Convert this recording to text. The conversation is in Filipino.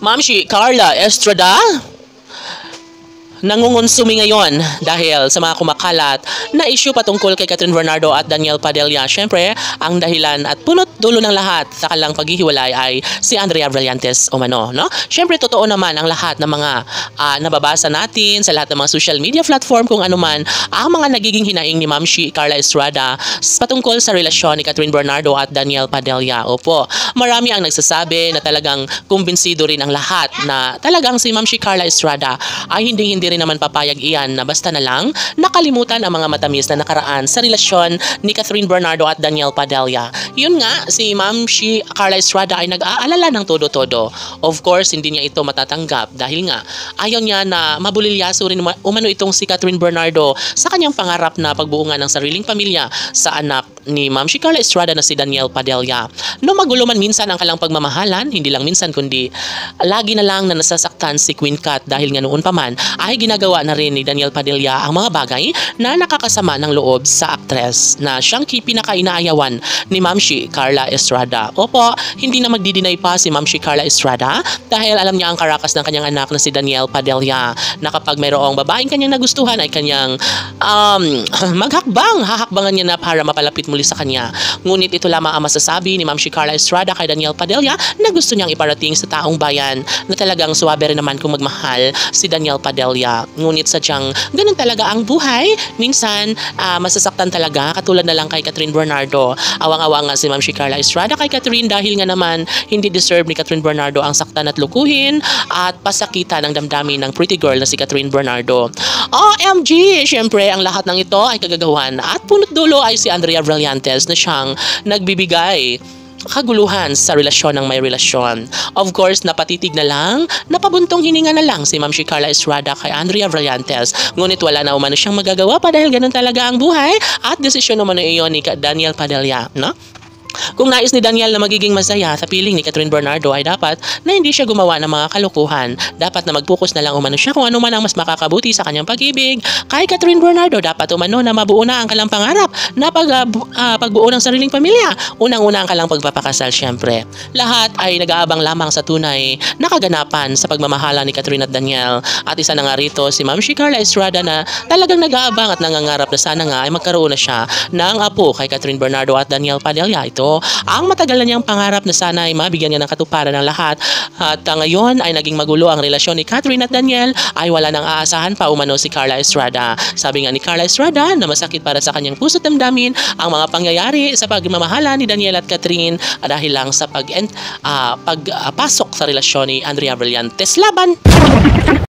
Ma'am si Carla Estrada nangungonsumi ngayon dahil sa mga kumakalat na issue patungkol kay Catherine Bernardo at Daniel Padilla. Siyempre, ang dahilan at punot dulo ng lahat sa kalang paghihiwalay ay si Andrea Brillantes Omano. No? Siyempre, totoo naman ang lahat ng mga uh, nababasa natin sa lahat ng mga social media platform kung ano man ang mga nagiging hinaing ni Ma'am Carla Estrada patungkol sa relasyon ni Catherine Bernardo at Daniel Padilla. Opo, marami ang nagsasabi na talagang kumbinsido rin ang lahat na talagang si Ma'am Carla Estrada ay hindi-hindi rin naman papayag iyan na basta na lang nakalimutan ang mga matamis na nakaraan sa relasyon ni Catherine Bernardo at Daniel Padilla. Yun nga, si Ma'am Shi Carla Estrada ay nag-aalala ng todo-todo. Of course, hindi niya ito matatanggap dahil nga ayaw niya na mabulilyaso rin umano itong si Catherine Bernardo sa kanyang pangarap na pagbuungan ng sariling pamilya sa anak ni Ma'am si Carla Estrada na si Daniel Padilla. No magulo man minsan ang kalang pagmamahalan, hindi lang minsan kundi lagi na lang na nasasaktan si Queen Cat dahil nga noon pa man ay ginagawa na rin ni Daniel Padilla ang mga bagay na nakakasama ng loob sa aktres na siyang pinakainaayawan ni Ma'am Shi Carla Estrada. Opo, hindi na magdidinay pa si Ma'am Shi Carla Estrada dahil alam niya ang karakas ng kanyang anak na si Daniel Padilla na kapag mayroong babaeng kanyang nagustuhan ay kanyang um, maghakbang, hahakbangan niya na para mapalapit muli sa kanya. Ngunit ito lamang ang masasabi ni Ma'am Shi Carla Estrada kay Daniel Padilla na gusto niyang iparating sa taong bayan na talagang suwabe rin naman kung magmahal si Daniel Padilla. Ngunit sadyang ganun talaga ang buhay. Minsan, uh, masasaktan talaga katulad na lang kay Catherine Bernardo. Awang-awa nga si Ma'am si Carla Estrada kay Catherine dahil nga naman hindi deserve ni Catherine Bernardo ang saktan at lukuhin at pasakita ng damdamin ng pretty girl na si Catherine Bernardo. OMG! Siyempre, ang lahat ng ito ay kagagawan at punot dulo ay si Andrea Brillantes na siyang nagbibigay kaguluhan sa relasyon ng may relasyon. Of course, napatitig na lang, napabuntong hininga na lang si Ma'am Carla Estrada kay Andrea Brillantes. Ngunit wala na umano siyang magagawa pa dahil ganun talaga ang buhay at desisyon umano iyon ni Daniel Padilla. No? Kung nais ni Daniel na magiging masaya sa piling ni Catherine Bernardo ay dapat na hindi siya gumawa ng mga kalukuhan. Dapat na mag-focus na lang umano siya kung ano man ang mas makakabuti sa kanyang pag-ibig. Kay Catherine Bernardo dapat umano na mabuo na ang kalang pangarap na pag, uh, pagbuo ng sariling pamilya. Unang-una ang kalang pagpapakasal syempre. Lahat ay nag-aabang lamang sa tunay na kaganapan sa pagmamahala ni Catherine at Daniel. At isa na nga rito si Ma'am Carla Estrada na talagang nag-aabang at nangangarap na sana nga ay magkaroon na siya ng apo kay Catherine Bernardo at Daniel Padilla. Ito ito ang matagal na niyang pangarap na sana ay mabigyan niya ng katuparan ng lahat. At uh, ngayon ay naging magulo ang relasyon ni Catherine at Daniel ay wala nang aasahan pa umano si Carla Estrada. Sabi nga ni Carla Estrada na masakit para sa kanyang puso at damdamin ang mga pangyayari sa pagmamahala ni Daniel at Catherine uh, dahil lang sa pag, uh, pagpasok uh, sa relasyon ni Andrea Brillantes Laban.